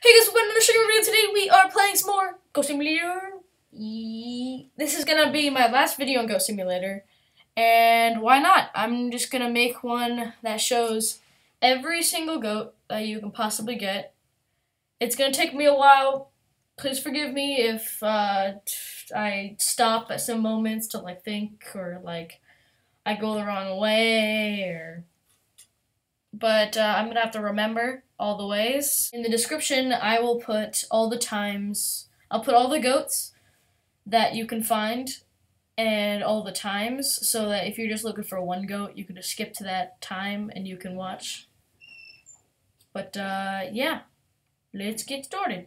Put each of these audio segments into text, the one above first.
Hey guys, welcome to the stream video. Today we are playing some more Goat Simulator. This is gonna be my last video on Goat Simulator, and why not? I'm just gonna make one that shows every single goat that you can possibly get. It's gonna take me a while. Please forgive me if uh, I stop at some moments to like think or like I go the wrong way or. But uh, I'm gonna have to remember all the ways. In the description, I will put all the times. I'll put all the goats that you can find and all the times so that if you're just looking for one goat, you can just skip to that time and you can watch. But uh, yeah, let's get started.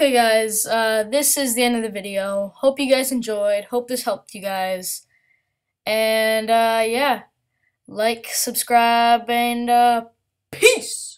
Okay, guys, uh, this is the end of the video. Hope you guys enjoyed. Hope this helped you guys. And, uh, yeah, like, subscribe, and, uh, peace!